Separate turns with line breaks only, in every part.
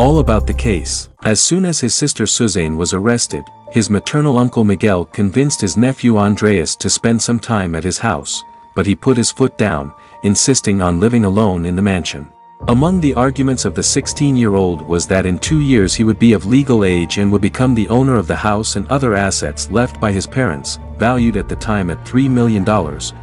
all about the case. As soon as his sister Suzane was arrested, his maternal uncle Miguel convinced his nephew Andreas to spend some time at his house, but he put his foot down, insisting on living alone in the mansion. Among the arguments of the 16-year-old was that in two years he would be of legal age and would become the owner of the house and other assets left by his parents, valued at the time at $3 million,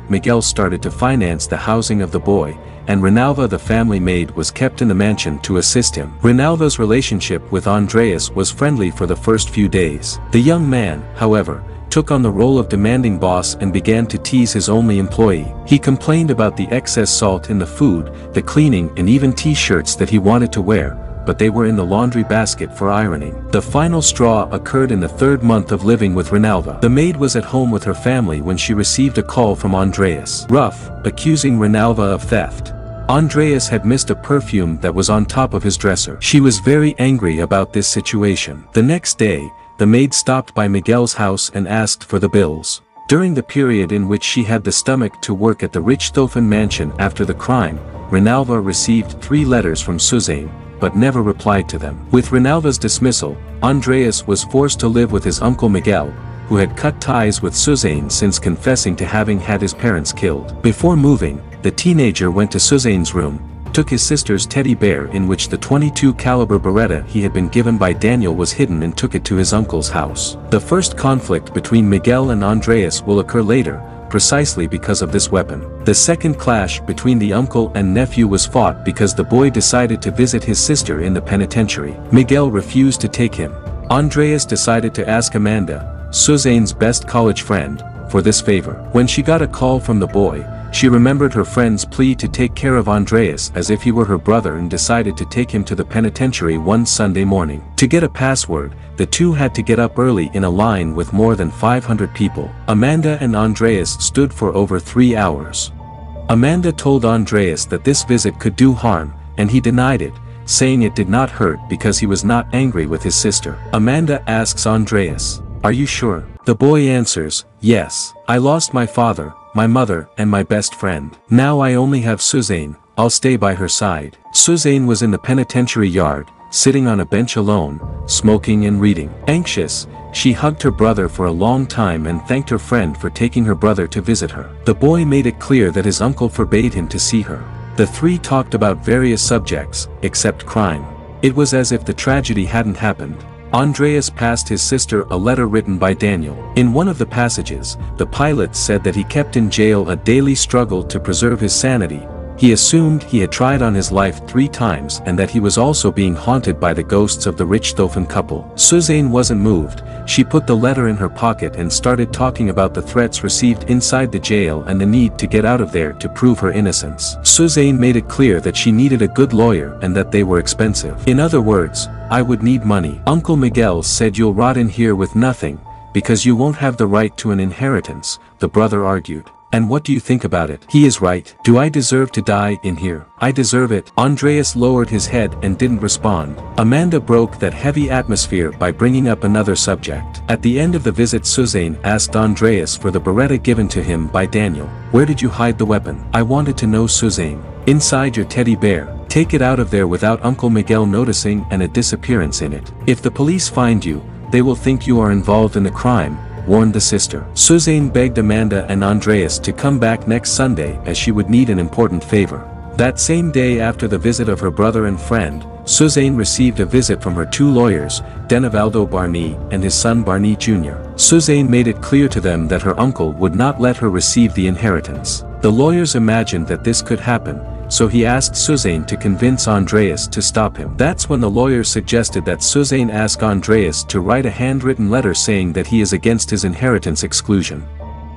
Miguel started to finance the housing of the boy, and Rinalva the family maid was kept in the mansion to assist him. Rinalva's relationship with Andreas was friendly for the first few days. The young man, however, took on the role of demanding boss and began to tease his only employee. He complained about the excess salt in the food, the cleaning and even t-shirts that he wanted to wear, but they were in the laundry basket for ironing. The final straw occurred in the third month of living with Rinalva. The maid was at home with her family when she received a call from Andreas. Ruff, accusing Rinalva of theft. Andreas had missed a perfume that was on top of his dresser. She was very angry about this situation. The next day, the maid stopped by Miguel's house and asked for the bills. During the period in which she had the stomach to work at the Richthofen mansion after the crime, Rinalva received three letters from Suzane, but never replied to them. With Rinalva's dismissal, Andreas was forced to live with his uncle Miguel, who had cut ties with Suzane since confessing to having had his parents killed. Before moving, the teenager went to Suzane's room, took his sister's teddy bear in which the 22 caliber Beretta he had been given by Daniel was hidden and took it to his uncle's house. The first conflict between Miguel and Andreas will occur later, precisely because of this weapon. The second clash between the uncle and nephew was fought because the boy decided to visit his sister in the penitentiary. Miguel refused to take him. Andreas decided to ask Amanda, Suzane's best college friend, for this favor. When she got a call from the boy, she remembered her friend's plea to take care of Andreas as if he were her brother and decided to take him to the penitentiary one Sunday morning. To get a password, the two had to get up early in a line with more than 500 people. Amanda and Andreas stood for over three hours. Amanda told Andreas that this visit could do harm, and he denied it, saying it did not hurt because he was not angry with his sister. Amanda asks Andreas, Are you sure? The boy answers, Yes, I lost my father, my mother, and my best friend. Now I only have Suzane, I'll stay by her side. Suzane was in the penitentiary yard, sitting on a bench alone, smoking and reading. Anxious, she hugged her brother for a long time and thanked her friend for taking her brother to visit her. The boy made it clear that his uncle forbade him to see her. The three talked about various subjects, except crime. It was as if the tragedy hadn't happened. Andreas passed his sister a letter written by Daniel. In one of the passages, the pilot said that he kept in jail a daily struggle to preserve his sanity, he assumed he had tried on his life three times and that he was also being haunted by the ghosts of the Richthofen couple. Suzane wasn't moved, she put the letter in her pocket and started talking about the threats received inside the jail and the need to get out of there to prove her innocence. Suzane made it clear that she needed a good lawyer and that they were expensive. In other words, I would need money. Uncle Miguel said you'll rot in here with nothing, because you won't have the right to an inheritance, the brother argued. And what do you think about it? He is right. Do I deserve to die in here? I deserve it. Andreas lowered his head and didn't respond. Amanda broke that heavy atmosphere by bringing up another subject. At the end of the visit Suzane asked Andreas for the beretta given to him by Daniel. Where did you hide the weapon? I wanted to know Suzane. Inside your teddy bear. Take it out of there without Uncle Miguel noticing and a disappearance in it. If the police find you, they will think you are involved in the crime, warned the sister. Suzane begged Amanda and Andreas to come back next Sunday as she would need an important favor. That same day after the visit of her brother and friend, Suzane received a visit from her two lawyers, Denivaldo Barni and his son Barni Jr. Suzane made it clear to them that her uncle would not let her receive the inheritance. The lawyers imagined that this could happen, so he asked Suzane to convince Andreas to stop him. That's when the lawyer suggested that Suzane ask Andreas to write a handwritten letter saying that he is against his inheritance exclusion.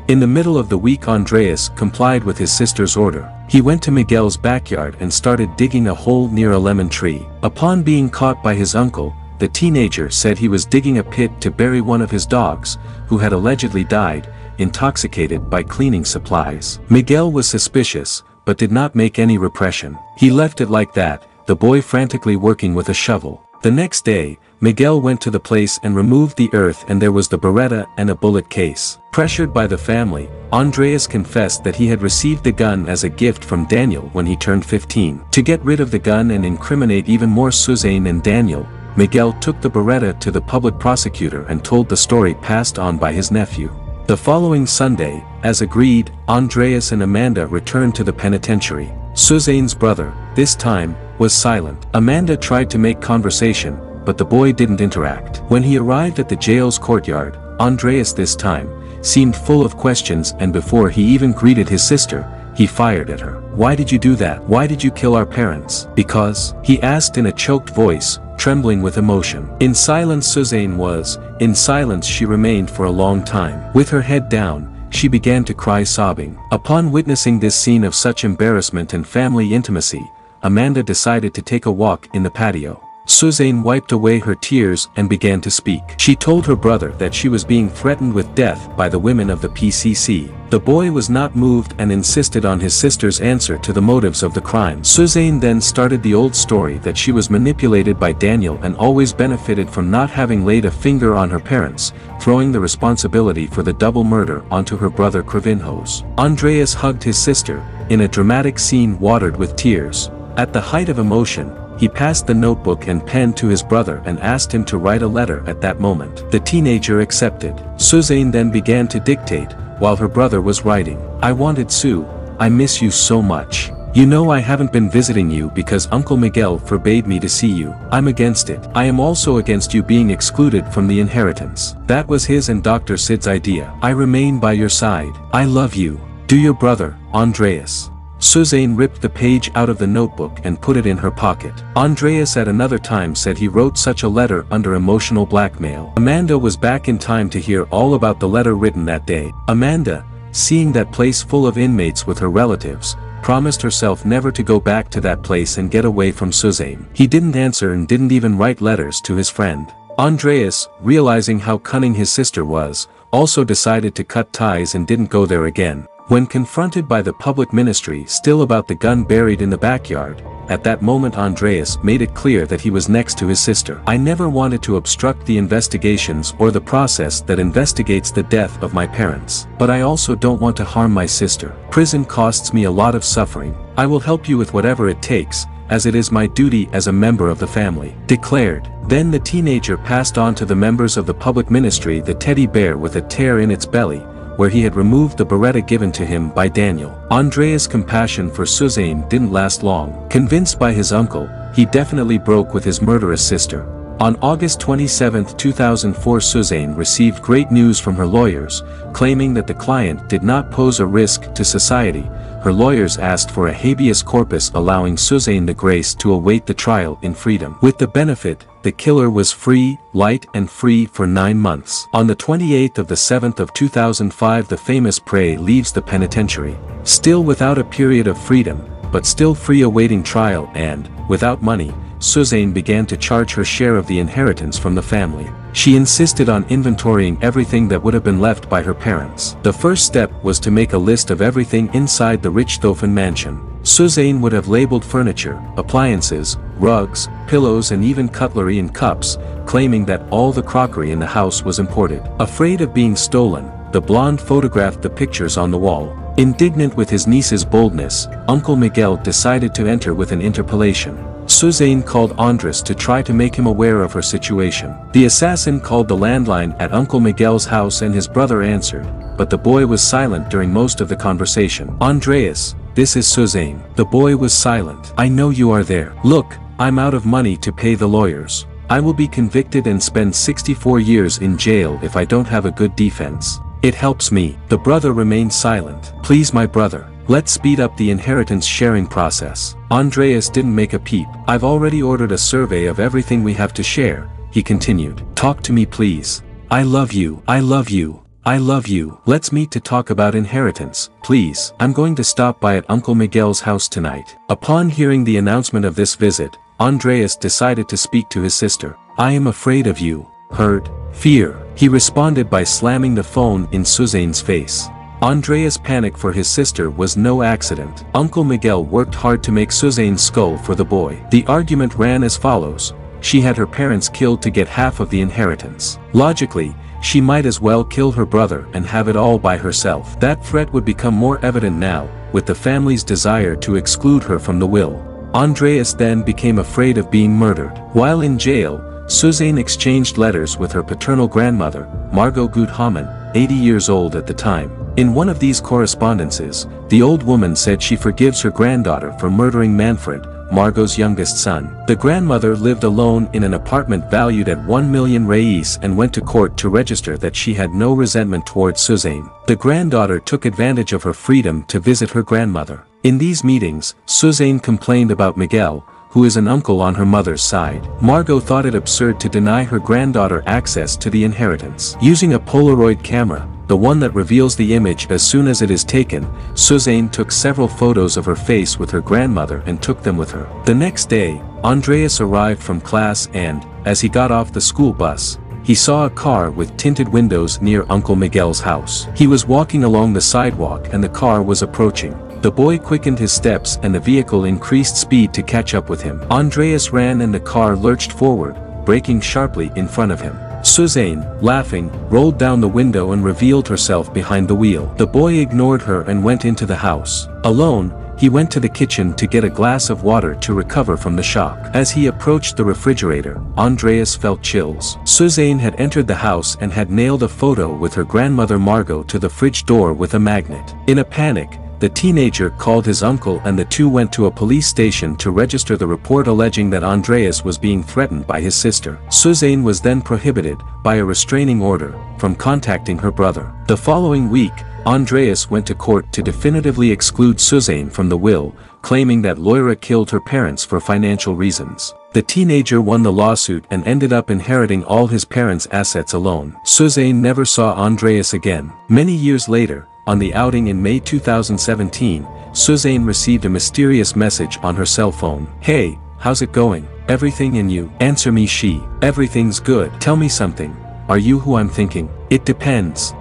In the middle of the week Andreas complied with his sister's order. He went to Miguel's backyard and started digging a hole near a lemon tree. Upon being caught by his uncle, the teenager said he was digging a pit to bury one of his dogs, who had allegedly died, intoxicated by cleaning supplies. Miguel was suspicious, but did not make any repression. He left it like that, the boy frantically working with a shovel. The next day, Miguel went to the place and removed the earth and there was the beretta and a bullet case. Pressured by the family, Andreas confessed that he had received the gun as a gift from Daniel when he turned 15. To get rid of the gun and incriminate even more Suzane and Daniel, Miguel took the beretta to the public prosecutor and told the story passed on by his nephew. The following Sunday, as agreed, Andreas and Amanda returned to the penitentiary. Suzane's brother, this time, was silent. Amanda tried to make conversation, but the boy didn't interact. When he arrived at the jail's courtyard, Andreas this time, seemed full of questions and before he even greeted his sister, he fired at her. Why did you do that? Why did you kill our parents? Because, he asked in a choked voice, trembling with emotion. In silence Suzane was, in silence she remained for a long time. With her head down, she began to cry sobbing. Upon witnessing this scene of such embarrassment and family intimacy, Amanda decided to take a walk in the patio. Suzane wiped away her tears and began to speak. She told her brother that she was being threatened with death by the women of the PCC. The boy was not moved and insisted on his sister's answer to the motives of the crime. Suzane then started the old story that she was manipulated by Daniel and always benefited from not having laid a finger on her parents, throwing the responsibility for the double murder onto her brother Cravinhos. Andreas hugged his sister, in a dramatic scene watered with tears. At the height of emotion, he passed the notebook and pen to his brother and asked him to write a letter at that moment. The teenager accepted. Suzane then began to dictate, while her brother was writing. I wanted Sue, I miss you so much. You know I haven't been visiting you because Uncle Miguel forbade me to see you. I'm against it. I am also against you being excluded from the inheritance. That was his and Dr. Sid's idea. I remain by your side. I love you. Do your brother, Andreas. Suzane ripped the page out of the notebook and put it in her pocket. Andreas at another time said he wrote such a letter under emotional blackmail. Amanda was back in time to hear all about the letter written that day. Amanda, seeing that place full of inmates with her relatives, promised herself never to go back to that place and get away from Suzane. He didn't answer and didn't even write letters to his friend. Andreas, realizing how cunning his sister was, also decided to cut ties and didn't go there again. When confronted by the public ministry still about the gun buried in the backyard, at that moment Andreas made it clear that he was next to his sister. I never wanted to obstruct the investigations or the process that investigates the death of my parents. But I also don't want to harm my sister. Prison costs me a lot of suffering. I will help you with whatever it takes, as it is my duty as a member of the family. Declared. Then the teenager passed on to the members of the public ministry the teddy bear with a tear in its belly, where he had removed the beretta given to him by Daniel. Andreas' compassion for Suzane didn't last long. Convinced by his uncle, he definitely broke with his murderous sister. On August 27, 2004 Suzane received great news from her lawyers, claiming that the client did not pose a risk to society, her lawyers asked for a habeas corpus allowing Suzane the Grace to await the trial in freedom. With the benefit, the killer was free, light and free for nine months. On the 28th of the 7th of 2005 the famous prey leaves the penitentiary. Still without a period of freedom, but still free awaiting trial and, without money, Suzane began to charge her share of the inheritance from the family. She insisted on inventorying everything that would have been left by her parents. The first step was to make a list of everything inside the Richthofen mansion. Suzane would have labeled furniture, appliances, rugs, pillows and even cutlery and cups, claiming that all the crockery in the house was imported. Afraid of being stolen, the blonde photographed the pictures on the wall. Indignant with his niece's boldness, Uncle Miguel decided to enter with an interpellation. Suzane called Andreas to try to make him aware of her situation. The assassin called the landline at Uncle Miguel's house and his brother answered, but the boy was silent during most of the conversation. Andreas, this is Suzane. The boy was silent. I know you are there. Look, I'm out of money to pay the lawyers. I will be convicted and spend 64 years in jail if I don't have a good defense. It helps me. The brother remained silent. Please my brother, Let's speed up the inheritance sharing process. Andreas didn't make a peep. I've already ordered a survey of everything we have to share, he continued. Talk to me please. I love you. I love you. I love you. Let's meet to talk about inheritance, please. I'm going to stop by at Uncle Miguel's house tonight. Upon hearing the announcement of this visit, Andreas decided to speak to his sister. I am afraid of you. Hurt. Fear. He responded by slamming the phone in Suzane's face. Andreas' panic for his sister was no accident. Uncle Miguel worked hard to make Suzane's skull for the boy. The argument ran as follows. she had her parents killed to get half of the inheritance. Logically, she might as well kill her brother and have it all by herself. That threat would become more evident now, with the family's desire to exclude her from the will. Andreas then became afraid of being murdered. While in jail, Suzane exchanged letters with her paternal grandmother, Margot Guthamann, 80 years old at the time. In one of these correspondences, the old woman said she forgives her granddaughter for murdering Manfred, Margot's youngest son. The grandmother lived alone in an apartment valued at 1 million reis and went to court to register that she had no resentment towards Suzane. The granddaughter took advantage of her freedom to visit her grandmother. In these meetings, Suzane complained about Miguel, who is an uncle on her mother's side. Margot thought it absurd to deny her granddaughter access to the inheritance. Using a Polaroid camera, the one that reveals the image as soon as it is taken, Suzane took several photos of her face with her grandmother and took them with her. The next day, Andreas arrived from class and, as he got off the school bus, he saw a car with tinted windows near Uncle Miguel's house. He was walking along the sidewalk and the car was approaching. The boy quickened his steps and the vehicle increased speed to catch up with him. Andreas ran and the car lurched forward, braking sharply in front of him. Suzane, laughing, rolled down the window and revealed herself behind the wheel. The boy ignored her and went into the house. Alone, he went to the kitchen to get a glass of water to recover from the shock. As he approached the refrigerator, Andreas felt chills. Suzane had entered the house and had nailed a photo with her grandmother Margot to the fridge door with a magnet. In a panic, the teenager called his uncle and the two went to a police station to register the report alleging that Andreas was being threatened by his sister. Suzane was then prohibited, by a restraining order, from contacting her brother. The following week, Andreas went to court to definitively exclude Suzane from the will, claiming that Loira killed her parents for financial reasons. The teenager won the lawsuit and ended up inheriting all his parents' assets alone. Suzane never saw Andreas again. Many years later, on the outing in May 2017, Suzane received a mysterious message on her cell phone. Hey, how's it going? Everything in you? Answer me she. Everything's good. Tell me something. Are you who I'm thinking? It depends.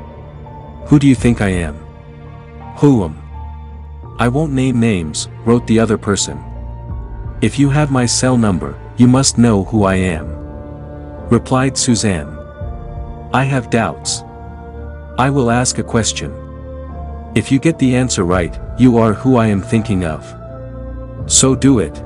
Who do you think I am? Who am? I won't name names, wrote the other person. If you have my cell number, you must know who I am. Replied Suzane. I have doubts. I will ask a question. If you get the answer right, you are who I am thinking of. So do it.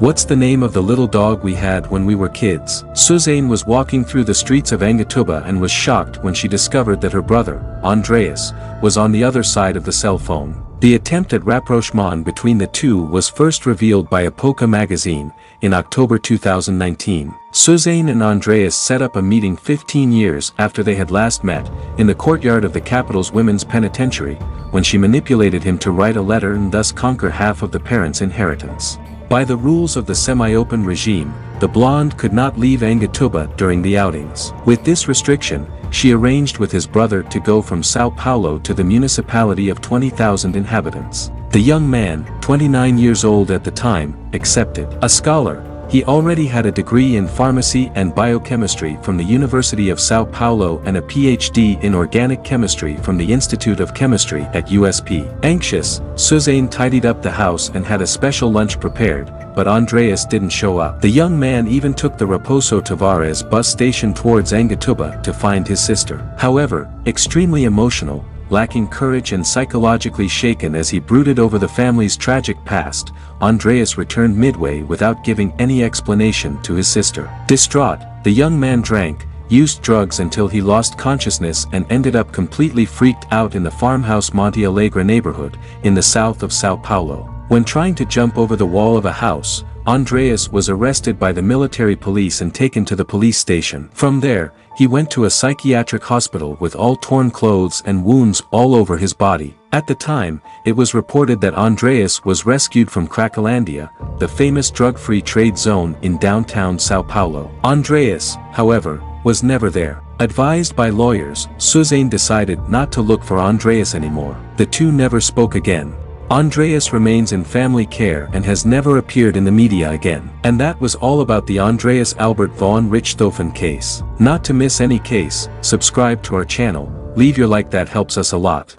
What's the name of the little dog we had when we were kids? Suzane was walking through the streets of Angatuba and was shocked when she discovered that her brother, Andreas, was on the other side of the cell phone. The attempt at rapprochement between the two was first revealed by Epoca magazine, in October 2019. Suzane and Andreas set up a meeting 15 years after they had last met, in the courtyard of the capital's women's penitentiary, when she manipulated him to write a letter and thus conquer half of the parents' inheritance. By the rules of the semi-open regime, the blonde could not leave Angatuba during the outings. With this restriction, she arranged with his brother to go from Sao Paulo to the municipality of 20,000 inhabitants. The young man, 29 years old at the time, accepted. A scholar, he already had a degree in pharmacy and biochemistry from the University of Sao Paulo and a PhD in organic chemistry from the Institute of Chemistry at USP. Anxious, Suzane tidied up the house and had a special lunch prepared, but Andreas didn't show up. The young man even took the Raposo Tavares bus station towards Angatuba to find his sister. However, extremely emotional, lacking courage and psychologically shaken as he brooded over the family's tragic past, Andreas returned midway without giving any explanation to his sister. Distraught, the young man drank, used drugs until he lost consciousness and ended up completely freaked out in the farmhouse Monte Alegre neighborhood, in the south of Sao Paulo. When trying to jump over the wall of a house, Andreas was arrested by the military police and taken to the police station. From there, he went to a psychiatric hospital with all torn clothes and wounds all over his body. At the time, it was reported that Andreas was rescued from Cracolandia, the famous drug-free trade zone in downtown Sao Paulo. Andreas, however, was never there. Advised by lawyers, Suzane decided not to look for Andreas anymore. The two never spoke again. Andreas remains in family care and has never appeared in the media again. And that was all about the Andreas Albert von Richthofen case. Not to miss any case, subscribe to our channel, leave your like that helps us a lot.